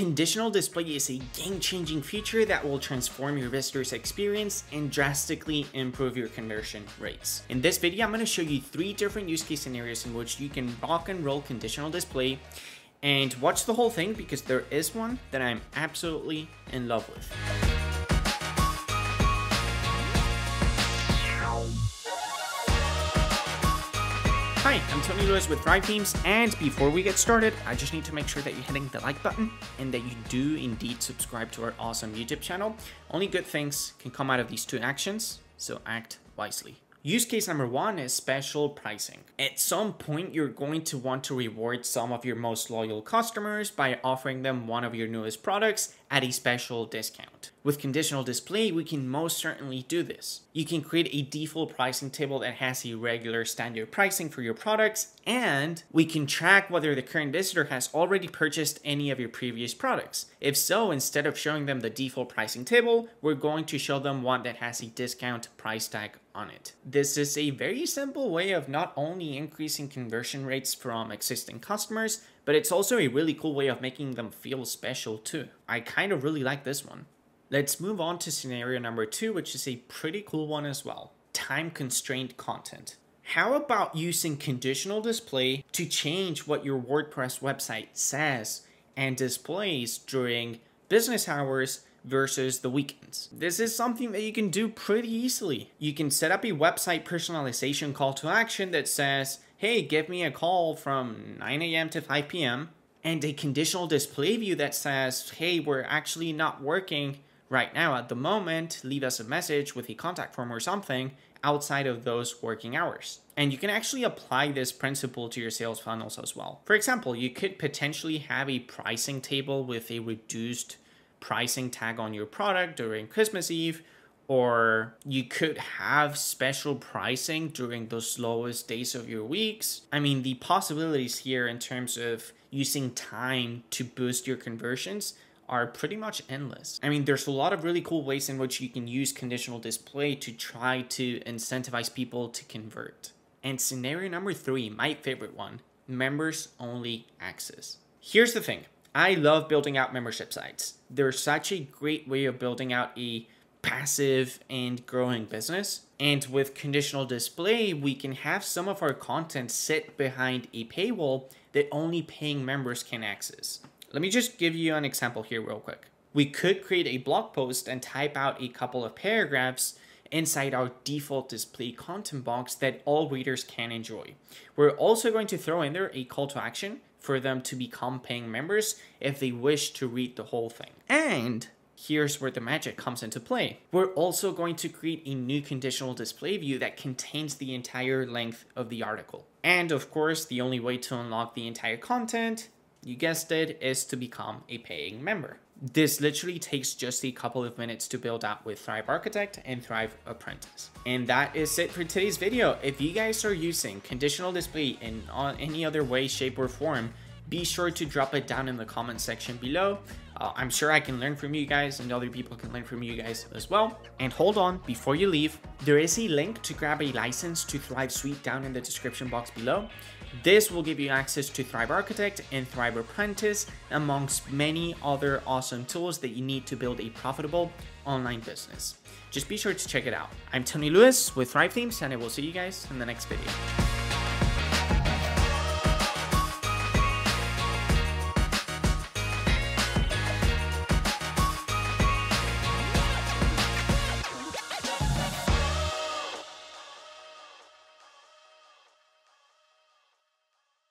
Conditional display is a game-changing feature that will transform your visitor's experience and drastically improve your conversion rates. In this video, I'm going to show you three different use case scenarios in which you can rock and roll conditional display and watch the whole thing because there is one that I'm absolutely in love with. Hi, I'm Tony Lewis with Thrive Themes, and before we get started, I just need to make sure that you're hitting the like button and that you do indeed subscribe to our awesome YouTube channel. Only good things can come out of these two actions, so act wisely. Use case number one is special pricing. At some point, you're going to want to reward some of your most loyal customers by offering them one of your newest products at a special discount. With conditional display, we can most certainly do this. You can create a default pricing table that has a regular standard pricing for your products, and we can track whether the current visitor has already purchased any of your previous products. If so, instead of showing them the default pricing table, we're going to show them one that has a discount price tag on it. This is a very simple way of not only increasing conversion rates from existing customers, but it's also a really cool way of making them feel special too. I kind of really like this one. Let's move on to scenario number two, which is a pretty cool one as well. Time constrained content. How about using conditional display to change what your WordPress website says and displays during business hours versus the weekends. This is something that you can do pretty easily. You can set up a website personalization call to action that says, hey, give me a call from 9 a.m. to 5 p.m. and a conditional display view that says, hey, we're actually not working right now at the moment. Leave us a message with a contact form or something outside of those working hours. And you can actually apply this principle to your sales funnels as well. For example, you could potentially have a pricing table with a reduced pricing tag on your product during Christmas Eve or you could have special pricing during the slowest days of your weeks. I mean, the possibilities here in terms of using time to boost your conversions are pretty much endless. I mean, there's a lot of really cool ways in which you can use conditional display to try to incentivize people to convert. And scenario number three, my favorite one, members only access. Here's the thing. I love building out membership sites. They're such a great way of building out a passive and growing business. And with conditional display, we can have some of our content sit behind a paywall that only paying members can access. Let me just give you an example here real quick. We could create a blog post and type out a couple of paragraphs inside our default display content box that all readers can enjoy. We're also going to throw in there a call to action for them to become paying members if they wish to read the whole thing. And here's where the magic comes into play. We're also going to create a new conditional display view that contains the entire length of the article. And of course, the only way to unlock the entire content, you guessed it, is to become a paying member. This literally takes just a couple of minutes to build out with Thrive Architect and Thrive Apprentice. And that is it for today's video. If you guys are using conditional display in uh, any other way, shape, or form, be sure to drop it down in the comment section below. Uh, I'm sure I can learn from you guys and other people can learn from you guys as well. And hold on, before you leave, there is a link to grab a license to Thrive Suite down in the description box below. This will give you access to Thrive Architect and Thrive Apprentice, amongst many other awesome tools that you need to build a profitable online business. Just be sure to check it out. I'm Tony Lewis with Thrive Themes, and I will see you guys in the next video.